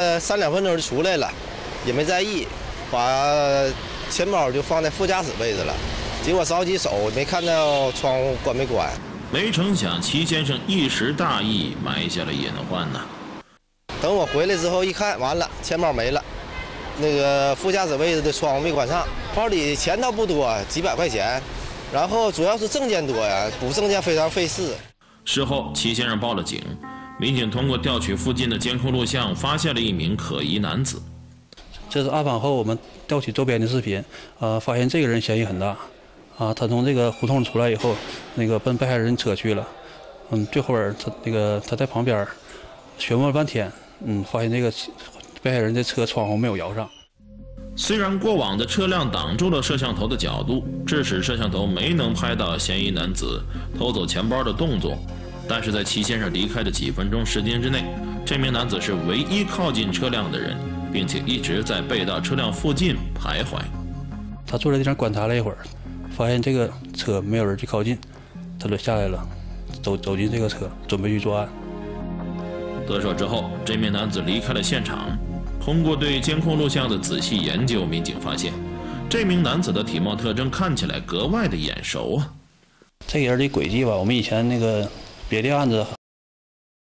呃，三两分钟就出来了，也没在意，把钱包就放在副驾驶位置了。结果着急手，没看到窗户关没关。没成想，齐先生一时大意，埋下了隐患呐。等我回来之后一看，完了，钱包没了，那个副驾驶位置的窗户没关上，包里钱倒不多，几百块钱，然后主要是证件多呀，补证件非常费事。事后，齐先生报了警，民警通过调取附近的监控录像，发现了一名可疑男子。这是案发后我们调取周边的视频，呃，发现这个人嫌疑很大。啊，他从这个胡同出来以后，那个奔被害人车去了。嗯，这会儿他那个他在旁边询问了半天，嗯，发现这个被害人的车窗户没有摇上。虽然过往的车辆挡住了摄像头的角度，致使摄像头没能拍到嫌疑男子偷走钱包的动作，但是在齐先生离开的几分钟时间之内，这名男子是唯一靠近车辆的人，并且一直在被盗车辆附近徘徊。他坐在地上观察了一会儿。发现这个车没有人去靠近，他就下来了，走走进这个车，准备去作案。得手之后，这名男子离开了现场。通过对监控录像的仔细研究，民警发现，这名男子的体貌特征看起来格外的眼熟啊。这人的轨迹吧，我们以前那个别的案子